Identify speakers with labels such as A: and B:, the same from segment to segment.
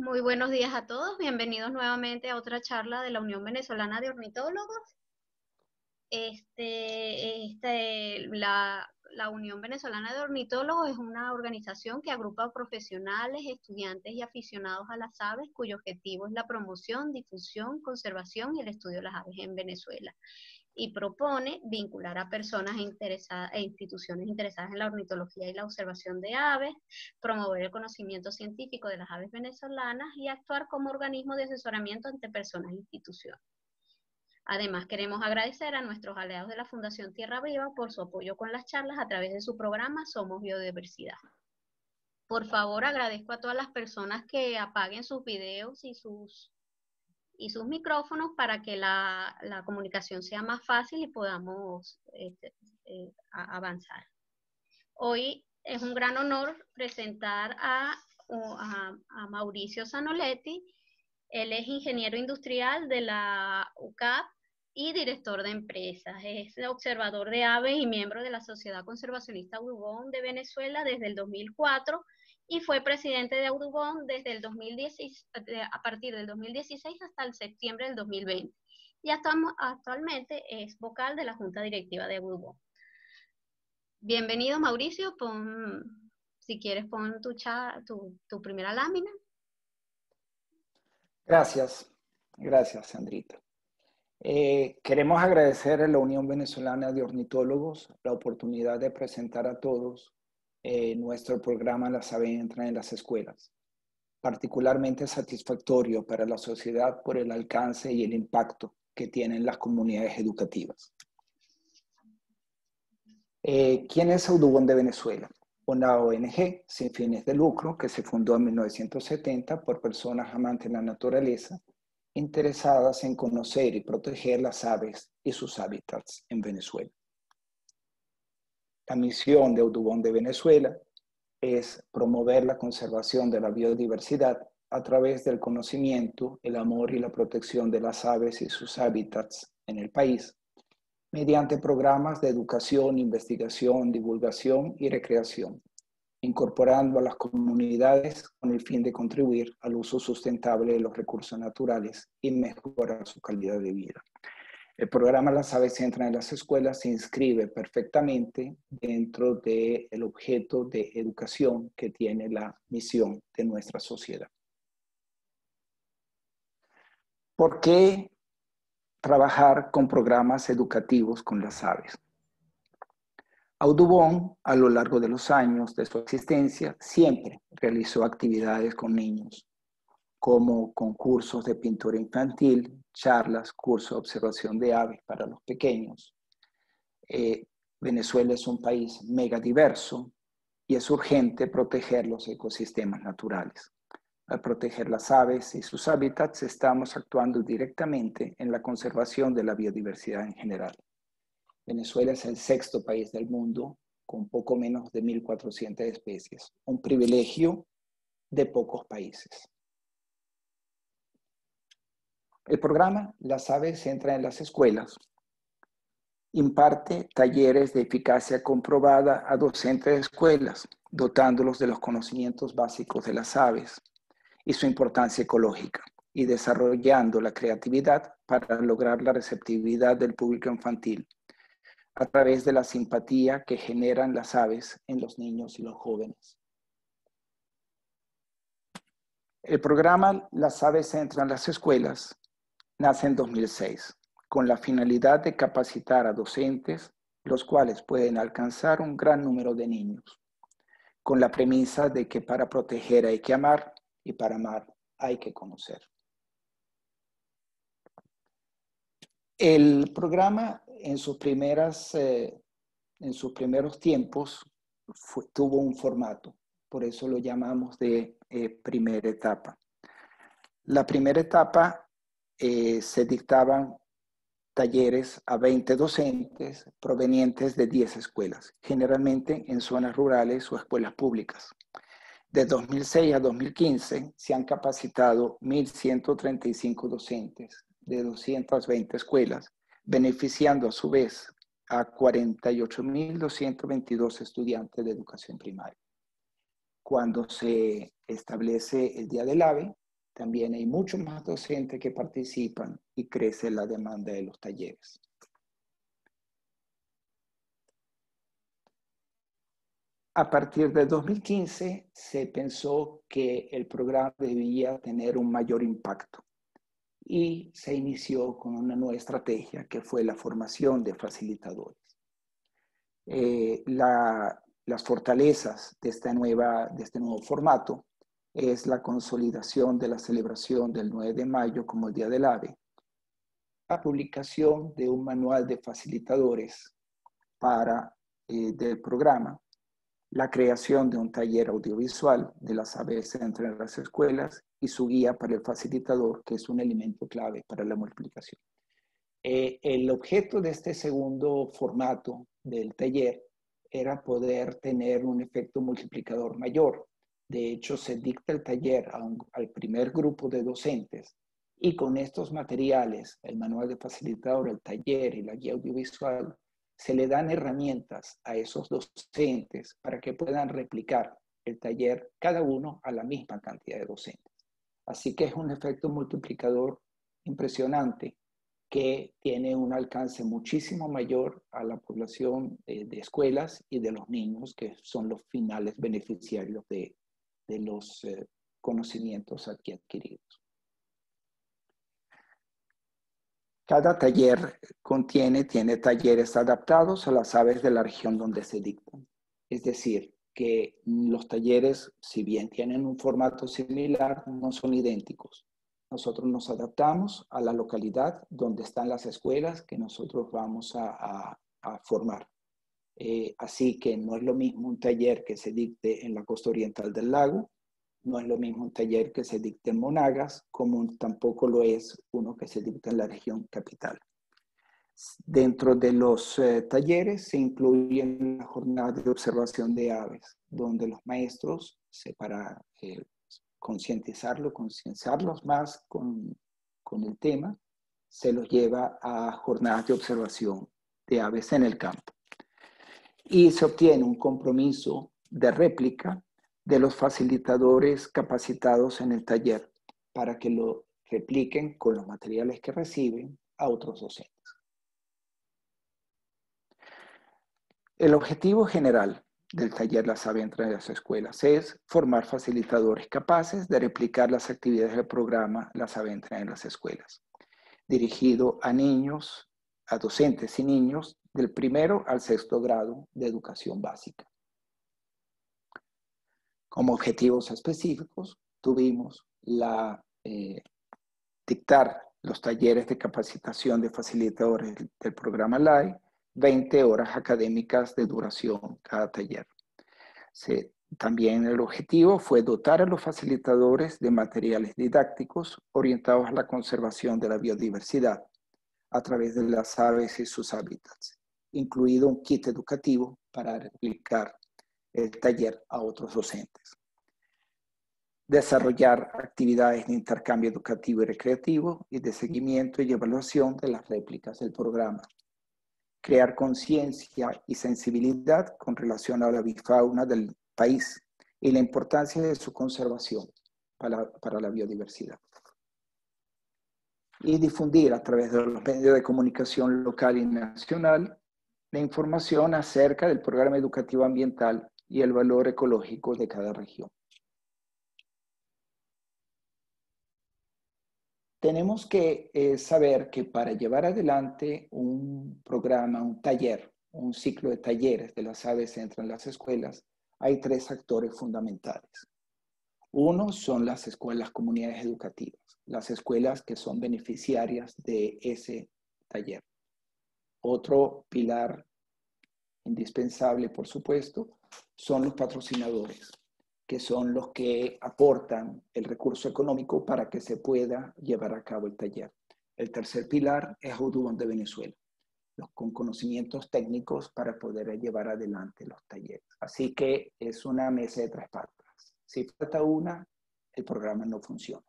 A: Muy buenos días a todos. Bienvenidos nuevamente a otra charla de la Unión Venezolana de Ornitólogos. Este, este, la, la Unión Venezolana de Ornitólogos es una organización que agrupa profesionales, estudiantes y aficionados a las aves cuyo objetivo es la promoción, difusión, conservación y el estudio de las aves en Venezuela y propone vincular a personas interesadas e instituciones interesadas en la ornitología y la observación de aves, promover el conocimiento científico de las aves venezolanas y actuar como organismo de asesoramiento ante personas e instituciones. Además, queremos agradecer a nuestros aliados de la Fundación Tierra Viva por su apoyo con las charlas a través de su programa Somos Biodiversidad. Por favor, agradezco a todas las personas que apaguen sus videos y sus y sus micrófonos para que la, comunicación sea más fácil y podamos este, eh, avanzar. Hoy es un gran honor presentar a, a, Mauricio Zanoletti. Él es ingeniero industrial de la UCAP y director de empresas. Es observador de aves y miembro de la Sociedad Conservacionista Audubon de Venezuela desde el 2004 y fue presidente de Audubon desde el 2016, a partir del 2016 hasta el septiembre del 2020. Y hasta, actualmente es vocal de la Junta Directiva de Audubon. Bienvenido Mauricio, pon, si quieres pon tu, tu, tu primera lámina.
B: Gracias, gracias Sandrita. Eh, queremos agradecer a la Unión Venezolana de Ornitólogos la oportunidad de presentar a todos eh, nuestro programa Las aves entran en las escuelas, particularmente satisfactorio para la sociedad por el alcance y el impacto que tienen las comunidades educativas. Eh, ¿Quién es Audubon de Venezuela? Una ONG sin fines de lucro que se fundó en 1970 por personas amantes de la naturaleza interesadas en conocer y proteger las aves y sus hábitats en Venezuela. La misión de Audubon de Venezuela es promover la conservación de la biodiversidad a través del conocimiento, el amor y la protección de las aves y sus hábitats en el país, mediante programas de educación, investigación, divulgación y recreación, incorporando a las comunidades con el fin de contribuir al uso sustentable de los recursos naturales y mejorar su calidad de vida. El programa Las aves entran en las escuelas se inscribe perfectamente dentro del objeto de educación que tiene la misión de nuestra sociedad. ¿Por qué trabajar con programas educativos con las aves? Audubon, a lo largo de los años de su existencia, siempre realizó actividades con niños, como concursos de pintura infantil, charlas, cursos de observación de aves para los pequeños. Eh, Venezuela es un país mega diverso y es urgente proteger los ecosistemas naturales. Al proteger las aves y sus hábitats, estamos actuando directamente en la conservación de la biodiversidad en general. Venezuela es el sexto país del mundo con poco menos de 1.400 especies, un privilegio de pocos países. El programa Las aves entran en las escuelas imparte talleres de eficacia comprobada a docentes de escuelas, dotándolos de los conocimientos básicos de las aves y su importancia ecológica, y desarrollando la creatividad para lograr la receptividad del público infantil a través de la simpatía que generan las aves en los niños y los jóvenes. El programa Las aves entran en las escuelas nace en 2006 con la finalidad de capacitar a docentes, los cuales pueden alcanzar un gran número de niños, con la premisa de que para proteger hay que amar y para amar hay que conocer. El programa en sus, primeras, eh, en sus primeros tiempos tuvo un formato, por eso lo llamamos de eh, primera etapa. La primera etapa eh, se dictaban talleres a 20 docentes provenientes de 10 escuelas, generalmente en zonas rurales o escuelas públicas. De 2006 a 2015 se han capacitado 1.135 docentes de 220 escuelas, beneficiando a su vez a 48.222 estudiantes de educación primaria. Cuando se establece el Día del AVE, también hay muchos más docentes que participan y crece la demanda de los talleres. A partir de 2015 se pensó que el programa debía tener un mayor impacto y se inició con una nueva estrategia que fue la formación de facilitadores. Eh, las fortalezas de, esta nueva, de este nuevo formato es la consolidación de la celebración del 9 de mayo como el Día del Ave, la publicación de un manual de facilitadores para, eh, del programa, la creación de un taller audiovisual de las aves entre las escuelas y su guía para el facilitador, que es un elemento clave para la multiplicación. Eh, el objeto de este segundo formato del taller era poder tener un efecto multiplicador mayor. De hecho, se dicta el taller al primer grupo de docentes y con estos materiales, el manual de facilitador, el taller y la guía audiovisual, se le dan herramientas a esos docentes para que puedan replicar el taller cada uno a la misma cantidad de docentes. Así que es un efecto multiplicador impresionante que tiene un alcance muchísimo mayor a la población de, escuelas y de los niños, que son los finales beneficiarios de, los eh, conocimientos aquí adquiridos. Cada taller contiene, tiene talleres adaptados a las aves de la región donde se dictan. Es decir, que los talleres, si bien tienen un formato similar, no son idénticos. Nosotros nos adaptamos a la localidad donde están las escuelas que nosotros vamos a, formar. Eh, así que no es lo mismo un taller que se dicte en la costa oriental del lago no es lo mismo un taller que se dicte en Monagas como tampoco lo es uno que se dicta en la región capital. Dentro de los eh, talleres se incluyen la jornada de observación de aves, donde los maestros, para eh, concientizarlo, concienciarlos más con, con el tema, se los lleva a jornadas de observación de aves en el campo. Y se obtiene un compromiso de réplica de los facilitadores capacitados en el taller para que lo repliquen con los materiales que reciben a otros docentes. El objetivo general del taller La Sabe entre las escuelas es formar facilitadores capaces de replicar las actividades del programa La Sabe en las escuelas, dirigido a niños, a docentes y niños del primero al sexto grado de educación básica. Como objetivos específicos tuvimos la eh, dictar los talleres de capacitación de facilitadores del programa LAI, 20 horas académicas de duración cada taller. también el objetivo fue dotar a los facilitadores de materiales didácticos orientados a la conservación de la biodiversidad a través de las aves y sus hábitats, incluido un kit educativo para replicar el taller a otros docentes. Desarrollar actividades de intercambio educativo y recreativo y de seguimiento y evaluación de las réplicas del programa. Crear conciencia y sensibilidad con relación a la bifauna del país y la importancia de su conservación para, para la biodiversidad. Y difundir a través de los medios de comunicación local y nacional la información acerca del programa educativo ambiental y el valor ecológico de cada región. Tenemos que eh, saber que para llevar adelante un programa, un taller, un ciclo de talleres de las aves entran las escuelas, hay tres actores fundamentales. Uno son las escuelas comunidades educativas, las escuelas que son beneficiarias de ese taller. Otro pilar indispensable, por supuesto, son los patrocinadores, que son los que aportan el recurso económico para que se pueda llevar a cabo el taller. El tercer pilar es Audubon de Venezuela, con conocimientos técnicos para poder llevar adelante los talleres. Así que es una mesa de tres patas. Si falta una, el programa no funciona.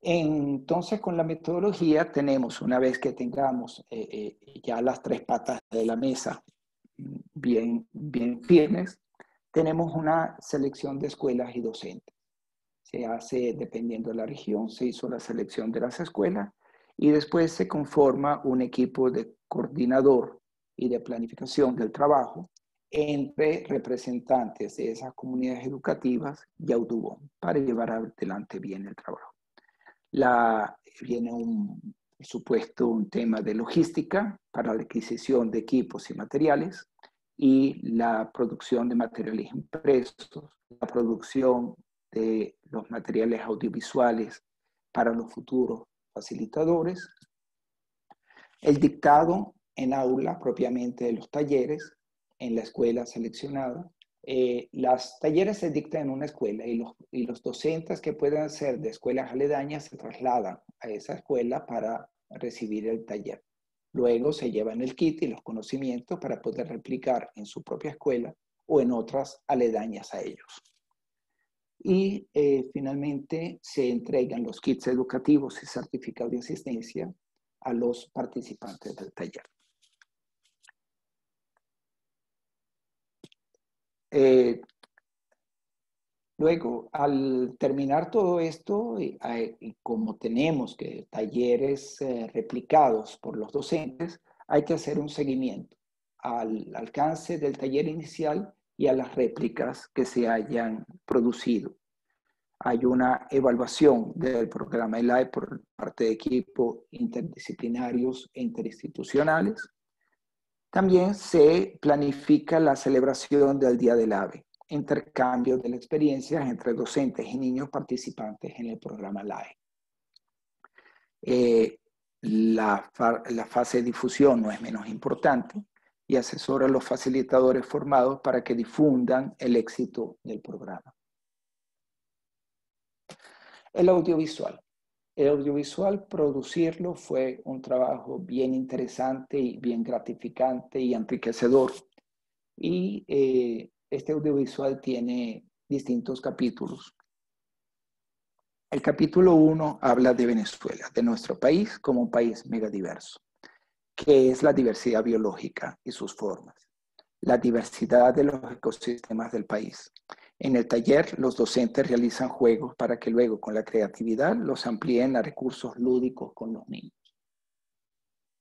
B: Entonces, con la metodología tenemos, una vez que tengamos eh, eh, ya las tres patas de la mesa bien, bien firmes, tenemos una selección de escuelas y docentes. Se hace dependiendo de la región, se hizo la selección de las escuelas y después se conforma un equipo de coordinador y de planificación del trabajo entre representantes de esas comunidades educativas y Audubon para llevar adelante bien el trabajo. La, viene un, supuesto, un tema de logística para la adquisición de equipos y materiales y la producción de materiales impresos, la producción de los materiales audiovisuales para los futuros facilitadores, el dictado en aula propiamente de los talleres en la escuela seleccionada. Eh, las talleres se dictan en una escuela y los, y los docentes que puedan ser de escuelas aledañas se trasladan a esa escuela para recibir el taller. Luego se llevan el kit y los conocimientos para poder replicar en su propia escuela o en otras aledañas a ellos. Y eh, finalmente se entregan los kits educativos y certificados de asistencia a los participantes del taller. Eh, luego, al terminar todo esto, y, como tenemos que talleres eh, replicados por los docentes, hay que hacer un seguimiento al alcance del taller inicial y a las réplicas que se hayan producido. Hay una evaluación del programa ELAE por parte de equipos interdisciplinarios e interinstitucionales también se planifica la celebración del Día del Ave, intercambio de experiencias entre docentes y niños participantes en el programa LAE. Eh, la, la, fase de difusión no es menos importante y asesora a los facilitadores formados para que difundan el éxito del programa. El audiovisual. El audiovisual, producirlo fue un trabajo bien interesante y bien gratificante y enriquecedor. Y eh, este audiovisual tiene distintos capítulos. El capítulo 1 habla de Venezuela, de nuestro país como un país megadiverso, que es la diversidad biológica y sus formas, la diversidad de los ecosistemas del país, en el taller, los docentes realizan juegos para que luego con la creatividad los amplíen a recursos lúdicos con los niños.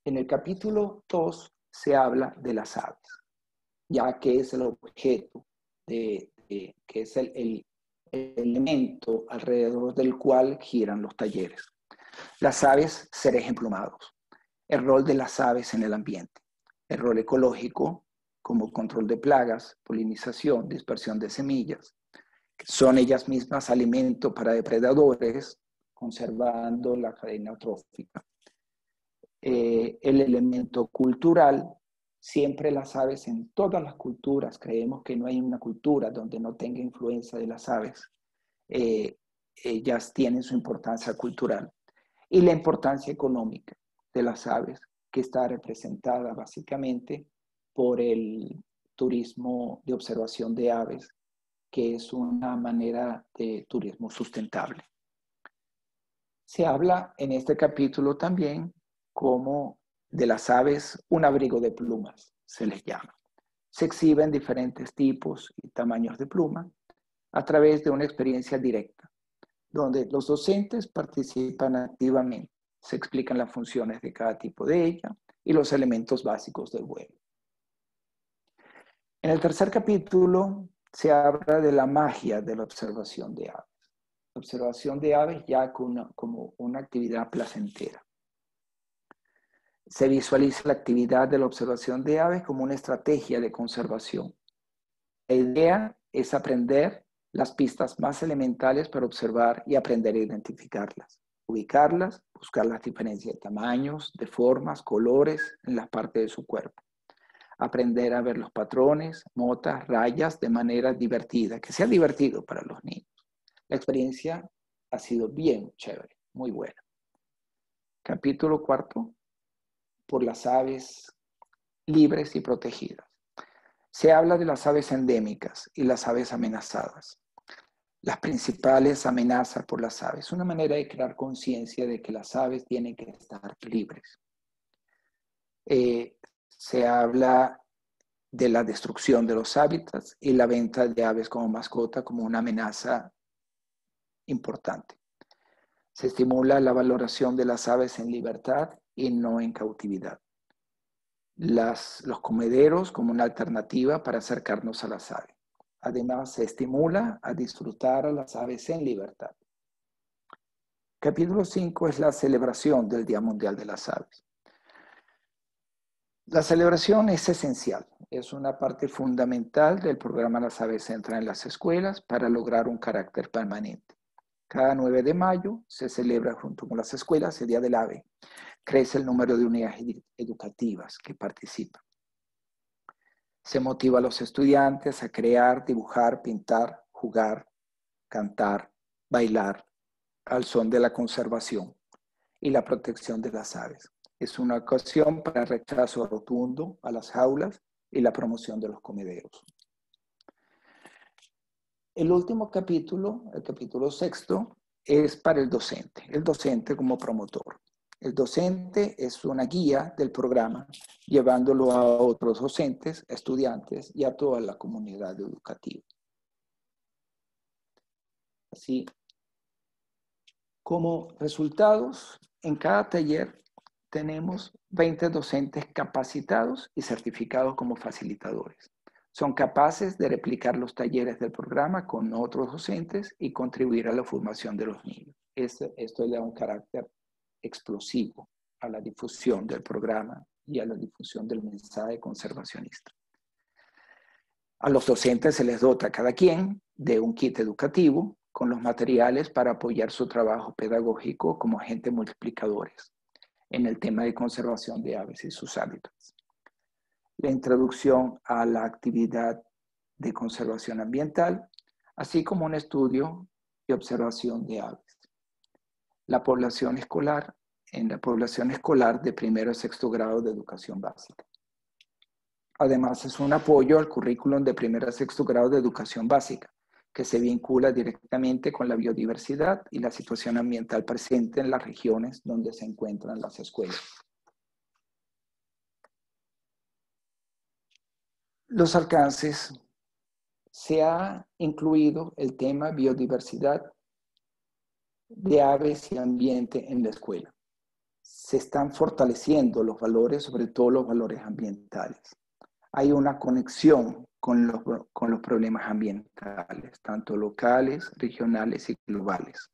B: En el capítulo 2 se habla de las aves, ya que es el objeto, de, que es el, el elemento alrededor del cual giran los talleres. Las aves, seres emplumados. El rol de las aves en el ambiente. El rol ecológico, como control de plagas, polinización, dispersión de semillas. Son ellas mismas alimento para depredadores, conservando la cadena trófica. Eh, el elemento cultural, siempre las aves en todas las culturas, creemos que no hay una cultura donde no tenga influencia de las aves. Eh, ellas tienen su importancia cultural. Y la importancia económica de las aves, que está representada básicamente por el turismo de observación de aves, que es una manera de turismo sustentable. Se habla en este capítulo también como de las aves un abrigo de plumas, se les llama. Se exhiben diferentes tipos y tamaños de pluma a través de una experiencia directa, donde los docentes participan activamente, se explican las funciones de cada tipo de ella y los elementos básicos del vuelo. En el tercer capítulo se habla de la magia de la observación de aves. Observación de aves ya como una actividad placentera. Se visualiza la actividad de la observación de aves como una estrategia de conservación. La idea es aprender las pistas más elementales para observar y aprender a identificarlas, ubicarlas, buscar las diferencias de tamaños, de formas, colores en las partes de su cuerpo aprender a ver los patrones, motas, rayas de manera divertida, que sea divertido para los niños. La experiencia ha sido bien chévere, muy buena. Capítulo cuarto, por las aves libres y protegidas. Se habla de las aves endémicas y las aves amenazadas. Las principales amenazas por las aves. Una manera de crear conciencia de que las aves tienen que estar libres. Eh, se habla de la destrucción de los hábitats y la venta de aves como mascota como una amenaza importante. Se estimula la valoración de las aves en libertad y no en cautividad. Las, los comederos como una alternativa para acercarnos a las aves. Además, se estimula a disfrutar a las aves en libertad. Capítulo 5 es la celebración del Día Mundial de las Aves. La celebración es esencial, es una parte fundamental del programa Las Aves Entran en las escuelas para lograr un carácter permanente. Cada 9 de mayo se celebra junto con las escuelas el Día del Ave. Crece el número de unidades educativas que participan. Se motiva a los estudiantes a crear, dibujar, pintar, jugar, cantar, bailar al son de la conservación y la protección de las aves. Es una ocasión para rechazo rotundo a las jaulas y la promoción de los comederos. El último capítulo, el capítulo sexto, es para el docente, el docente como promotor. El docente es una guía del programa, llevándolo a otros docentes, estudiantes y a toda la comunidad educativa. Así, como resultados, en cada taller tenemos 20 docentes capacitados y certificados como facilitadores. Son capaces de replicar los talleres del programa con otros docentes y contribuir a la formación de los niños. Esto, le da un carácter explosivo a la difusión del programa y a la difusión del mensaje conservacionista. A los docentes se les dota cada quien de un kit educativo con los materiales para apoyar su trabajo pedagógico como agentes multiplicadores en el tema de conservación de aves y sus hábitats. La introducción a la actividad de conservación ambiental, así como un estudio y observación de aves la población escolar en la población escolar de primero a sexto grado de educación básica. Además, es un apoyo al currículum de primero a sexto grado de educación básica, que se vincula directamente con la biodiversidad y la situación ambiental presente en las regiones donde se encuentran las escuelas. Los alcances. Se ha incluido el tema biodiversidad de aves y ambiente en la escuela. Se están fortaleciendo los valores, sobre todo los valores ambientales. Hay una conexión con los, con los problemas ambientales, tanto locales, regionales y globales.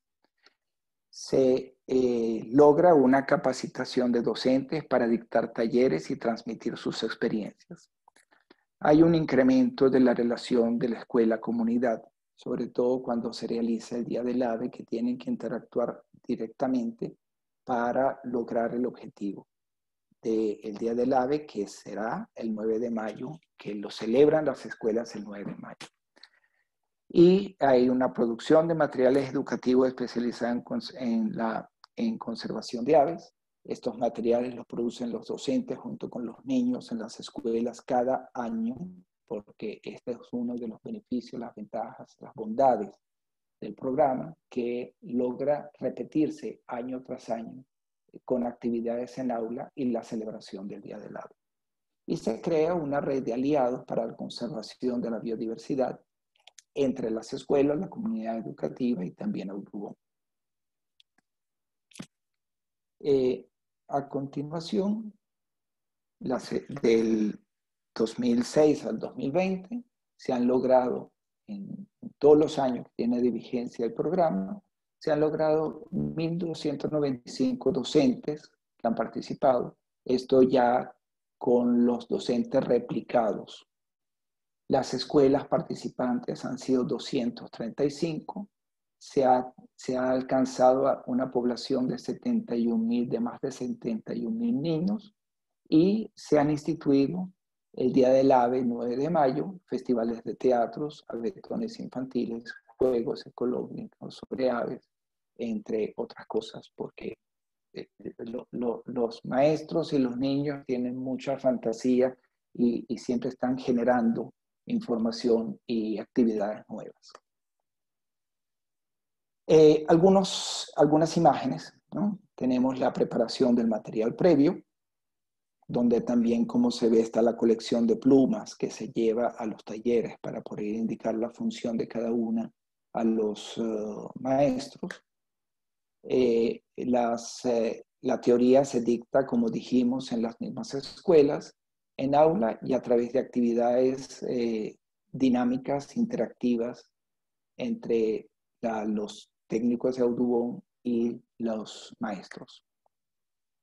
B: Se eh, logra una capacitación de docentes para dictar talleres y transmitir sus experiencias. Hay un incremento de la relación de la escuela-comunidad sobre todo cuando se realiza el Día del Ave, que tienen que interactuar directamente para lograr el objetivo del Día del Ave, que será el 9 de mayo, que lo celebran las escuelas el 9 de mayo. Y hay una producción de materiales educativos especializada en, la, en conservación de aves. Estos materiales los producen los docentes junto con los niños en las escuelas cada año porque este es uno de los beneficios, las ventajas, las bondades del programa que logra repetirse año tras año con actividades en aula y la celebración del Día del Ave. Y se crea una red de aliados para la conservación de la biodiversidad entre las escuelas, la comunidad educativa y también Audubon. Eh, a continuación, del 2006 al 2020 se han logrado, en, todos los años que tiene de vigencia el programa, se han logrado 1.295 docentes que han participado. Esto ya con los docentes replicados. Las escuelas participantes han sido 235. Se ha, se ha alcanzado una población de 71 de más de 71 mil niños y se han instituido el Día del Ave, 9 de mayo, festivales de teatros, avetones infantiles, juegos ecológicos sobre aves, entre otras cosas, porque eh, los maestros y los niños tienen mucha fantasía y, siempre están generando información y actividades nuevas. Eh, algunos, algunas imágenes, tenemos la preparación del material previo, donde también, como se ve, está la colección de plumas que se lleva a los talleres para poder indicar la función de cada una a los eh, maestros. Eh, eh, la teoría se dicta, como dijimos, en las mismas escuelas, en aula y a través de actividades dinámicas, interactivas entre los técnicos de Audubon y los maestros.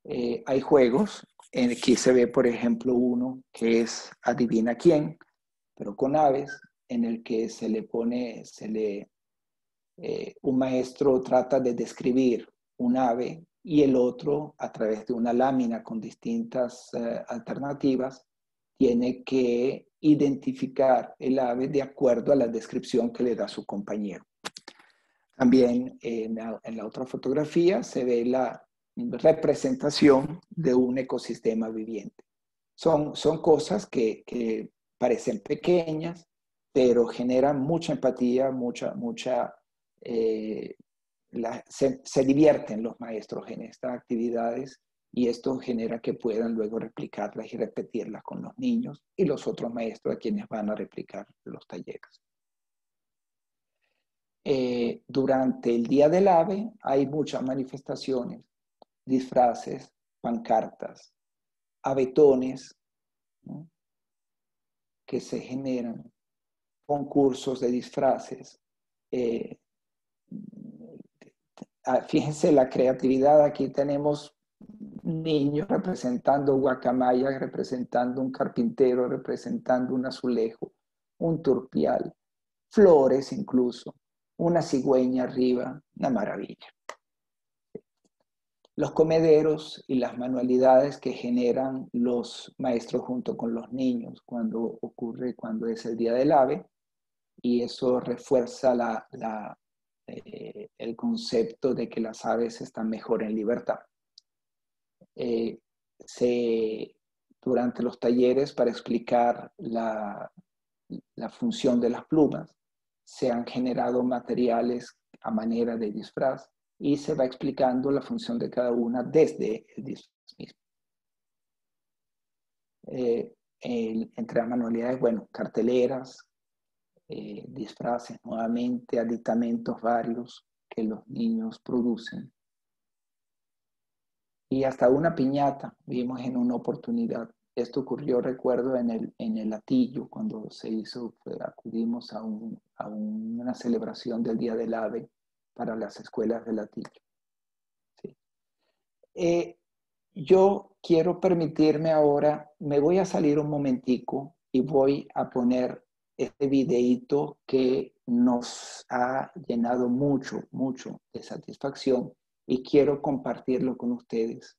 B: hay juegos, aquí se ve, por ejemplo, uno que es Adivina quién, pero con aves, en el que se le pone, se le eh, un maestro trata de describir un ave y el otro, a través de una lámina con distintas eh, alternativas, tiene que identificar el ave de acuerdo a la descripción que le da su compañero. También en la, otra fotografía se ve la representación de un ecosistema viviente. Son, son cosas que, que parecen pequeñas, pero generan mucha empatía, mucha, mucha eh, se, divierten los maestros en estas actividades y esto genera que puedan luego replicarlas y repetirlas con los niños y los otros maestros a quienes van a replicar los talleres. Eh, durante el Día del Ave hay muchas manifestaciones, disfraces, pancartas, abetones que se generan, concursos de disfraces, eh, fíjense la creatividad, aquí tenemos niños representando guacamaya, representando un carpintero, representando un azulejo, un turpial, flores incluso, una cigüeña arriba, una maravilla. Los comederos y las manualidades que generan los maestros junto con los niños cuando ocurre, cuando es el Día del Ave, y eso refuerza la, la eh, el concepto de que las aves están mejor en libertad. Eh, durante los talleres, para explicar la, la función de las plumas, se han generado materiales a manera de disfraz y se va explicando la función de cada una desde el disfraz mismo. Eh, entre las manualidades, bueno, carteleras, eh, disfraces nuevamente, aditamentos varios que los niños producen. Y hasta una piñata vimos en una oportunidad. Esto ocurrió, recuerdo, en el, en el Latillo, cuando se hizo, acudimos a, una celebración del Día del Ave para las escuelas del Latillo. Eh, yo quiero permitirme ahora, me voy a salir un momentico y voy a poner este videíto que nos ha llenado mucho, mucho de satisfacción y quiero compartirlo con ustedes.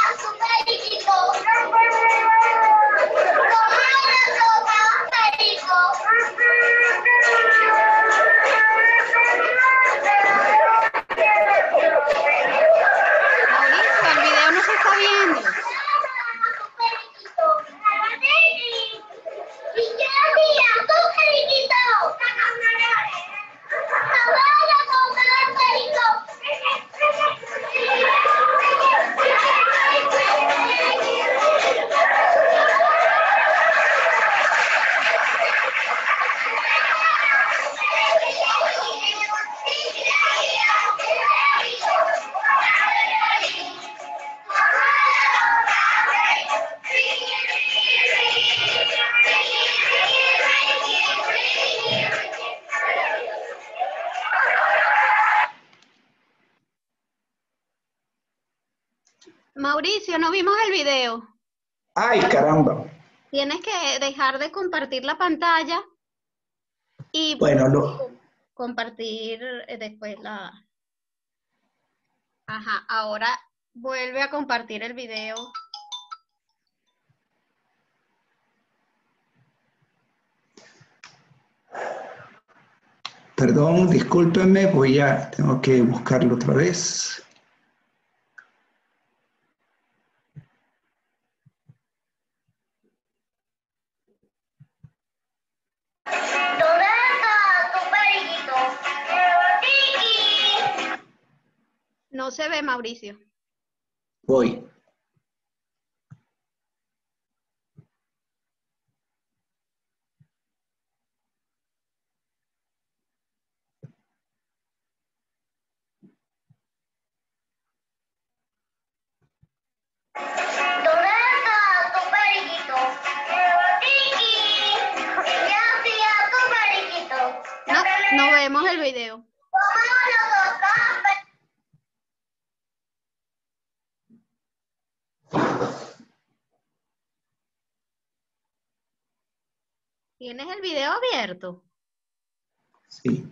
A: compartir la pantalla y
B: bueno,
A: compartir eh, después la... Ajá, ahora Vuelve a compartir el video.
B: Perdón, discúlpenme, voy a, tengo que buscarlo otra vez.
A: Mauricio.
B: Voy.
A: ¿Tienes el video abierto?
B: Sí.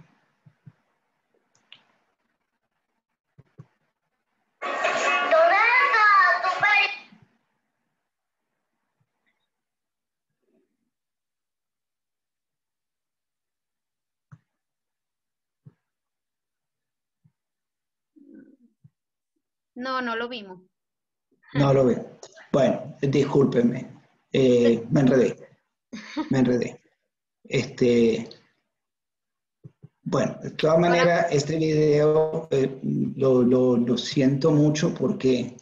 A: No, no lo vimos.
B: No lo veo. Bueno, discúlpenme. Eh, me enredé. Me enredé. Este, bueno, de todas maneras, este video eh, lo, lo, lo, siento mucho porque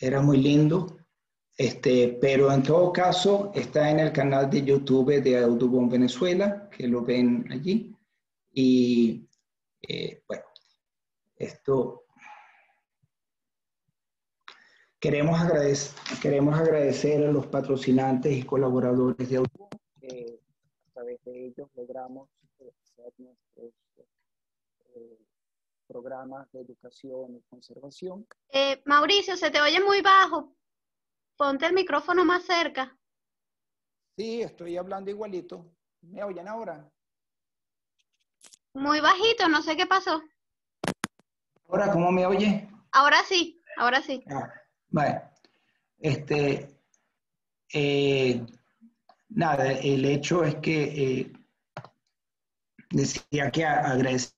B: era muy lindo, este, pero en todo caso está en el canal de YouTube de Audubon Venezuela, que lo ven allí. Y eh, bueno, esto Queremos agradecer, queremos agradecer a los patrocinantes y colaboradores de Audubon, que a través de ellos logramos hacer nuestros eh, programas de educación y conservación.
A: Eh, Mauricio, se te oye muy bajo. Ponte el micrófono más cerca.
B: Sí, estoy hablando igualito. ¿Me oyen ahora?
A: Muy bajito, no sé qué pasó.
B: ¿Ahora cómo me oye?
A: Ahora sí, ahora sí.
B: Ah. Bueno, este, eh, nada, el hecho es que eh, decía que agradecer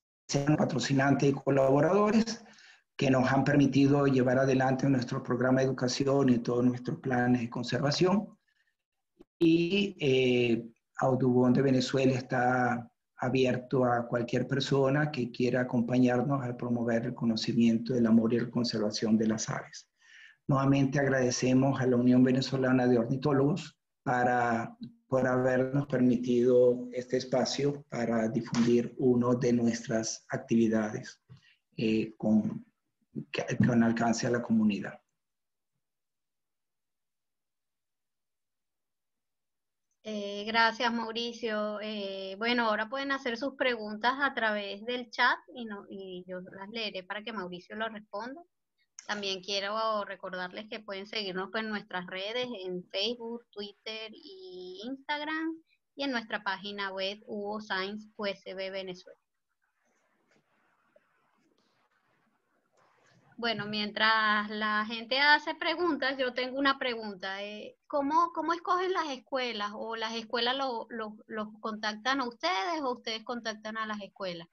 B: a los patrocinantes y colaboradores que nos han permitido llevar adelante nuestro programa de educación y todos nuestros planes de conservación. Y eh, Audubon de Venezuela está abierto a cualquier persona que quiera acompañarnos a promover el conocimiento del amor y la conservación de las aves. Nuevamente agradecemos a la Unión Venezolana de Ornitólogos para, por habernos permitido este espacio para difundir una de nuestras actividades eh, con, con alcance a la comunidad.
A: Eh, gracias, Mauricio. Eh, bueno, ahora pueden hacer sus preguntas a través del chat y, no, y yo las leeré para que Mauricio lo responda. También quiero recordarles que pueden seguirnos en nuestras redes, en Facebook, Twitter y Instagram, y en nuestra página web Hugo Science USB Venezuela. Bueno, mientras la gente hace preguntas, yo tengo una pregunta. Eh, ¿cómo, ¿Cómo escogen las escuelas? ¿O las escuelas los contactan a ustedes o ustedes contactan a las escuelas?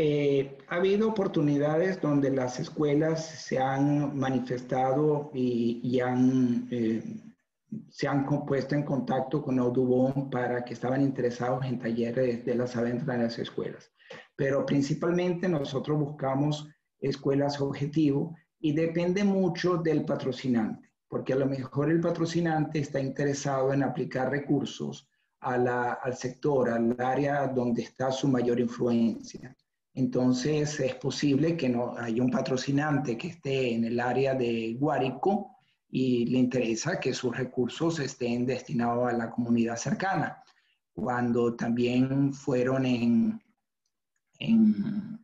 B: Eh, ha habido oportunidades donde las escuelas se han manifestado y, han, eh, se han puesto en contacto con Audubon para que estaban interesados en talleres de las aventuras de las escuelas. Pero principalmente nosotros buscamos escuelas objetivo y depende mucho del patrocinante, porque a lo mejor el patrocinante está interesado en aplicar recursos al sector, al área donde está su mayor influencia. Entonces es posible que no haya un patrocinante que esté en el área de Guárico y le interesa que sus recursos estén destinados a la comunidad cercana. Cuando también fueron en, en,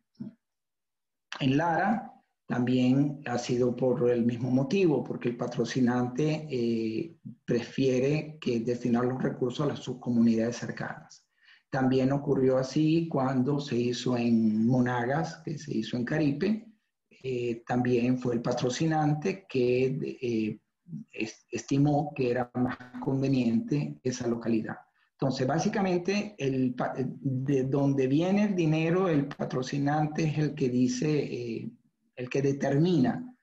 B: Lara, también ha sido por el mismo motivo, porque el patrocinante eh, prefiere que destinar los recursos a sus comunidades cercanas. También ocurrió así cuando se hizo en Monagas, que se hizo en Caripe. eh, también fue el patrocinante que eh, estimó que era más conveniente esa localidad. Entonces, básicamente, el, de donde viene el dinero, el patrocinante es el que dice, eh, el que determina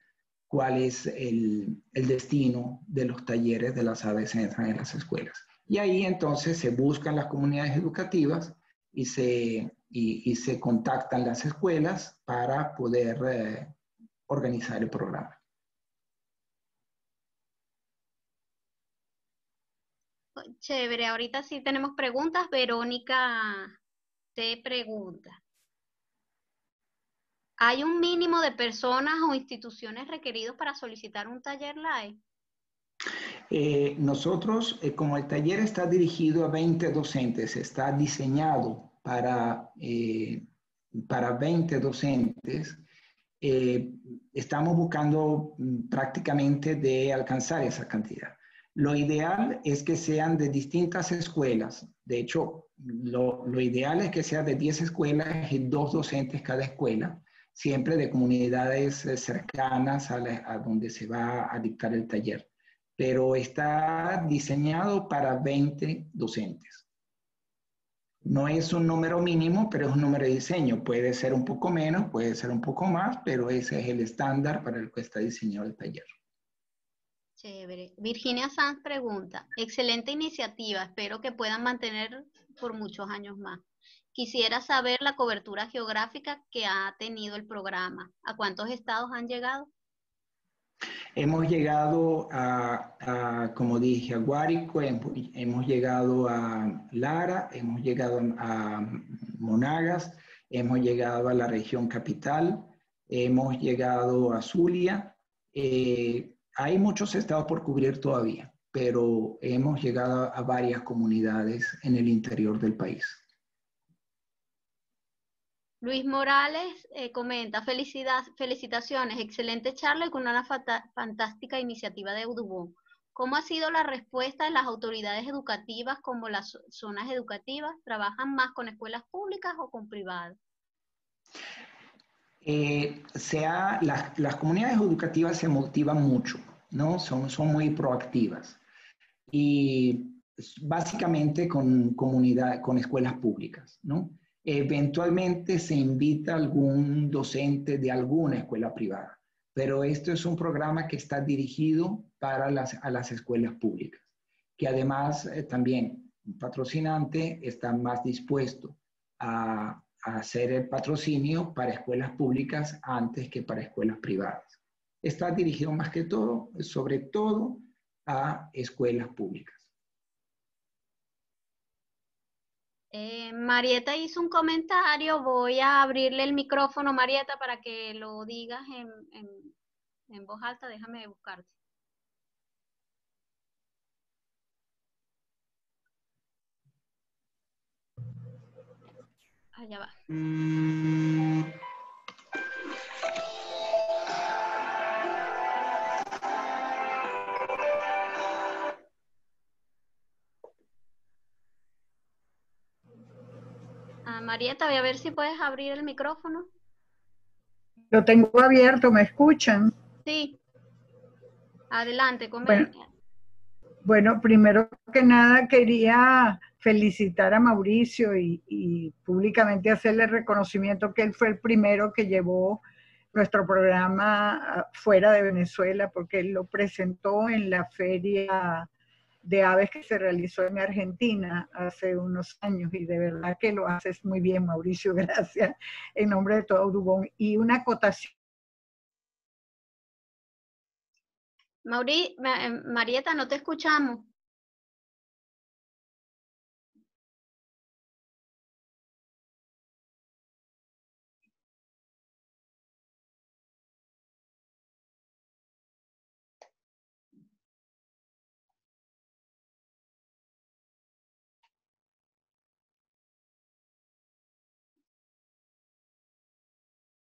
B: cuál es el, el, destino de los talleres de las aves en las escuelas. Y ahí entonces se buscan las comunidades educativas y se, y, se contactan las escuelas para poder eh, organizar el programa.
A: Chévere, ahorita sí tenemos preguntas. Verónica te pregunta. ¿Hay un mínimo de personas o instituciones requeridos para solicitar un taller live?
B: Eh, nosotros, eh, como el taller está dirigido a 20 docentes, está diseñado para, eh, para 20 docentes, estamos buscando mm, prácticamente de alcanzar esa cantidad. Lo ideal es que sean de distintas escuelas. De hecho, lo, lo ideal es que sea de 10 escuelas y dos docentes cada escuela, siempre de comunidades eh, cercanas a, a donde se va a dictar el taller. Pero está diseñado para 20 docentes. No es un número mínimo, pero es un número de diseño. Puede ser un poco menos, puede ser un poco más, pero ese es el estándar para el que está diseñado el taller.
A: Chévere. Virginia Sanz pregunta, excelente iniciativa, espero que puedan mantener por muchos años más. Quisiera saber la cobertura geográfica que ha tenido el programa. ¿A cuántos estados han llegado?
B: Hemos llegado a, como dije, a Guárico, hemos llegado a Lara, hemos llegado a Monagas, hemos llegado a la región capital, hemos llegado a Zulia, eh, hay muchos estados por cubrir todavía, pero hemos llegado a varias comunidades en el interior del país.
A: Luis Morales eh, comenta, felicitaciones, excelente charla y con una fantástica iniciativa de Udubon. ¿Cómo ha sido la respuesta de las autoridades educativas como las zonas educativas? ¿Trabajan más con escuelas públicas o con privadas?
B: Eh, sea, las, las, comunidades educativas se motivan mucho, ¿no? Son, son muy proactivas. Y básicamente con, comunidad, con escuelas públicas, ¿no? Eventualmente se invita a algún docente de alguna escuela privada, pero esto es un programa que está dirigido para las, a las escuelas públicas, que además eh, también un patrocinante está más dispuesto a, hacer el patrocinio para escuelas públicas antes que para escuelas privadas. Está dirigido más que todo, sobre todo, a escuelas públicas.
A: Eh, Marieta hizo un comentario, voy a abrirle el micrófono, Marieta, para que lo digas en, en voz alta, déjame buscarte. Allá va. Ah, Marieta, voy a ver si puedes abrir el micrófono.
C: Lo tengo abierto, ¿me escuchan?
A: Sí. Adelante,
C: bueno, bueno, primero que nada quería felicitar a Mauricio y, públicamente hacerle reconocimiento que él fue el primero que llevó nuestro programa fuera de Venezuela porque él lo presentó en la feria de aves que se realizó en Argentina hace unos años y de verdad que lo haces muy bien, Mauricio, gracias en nombre de todo Dubón. Y una acotación.
A: Mauri, Marieta, no te escuchamos.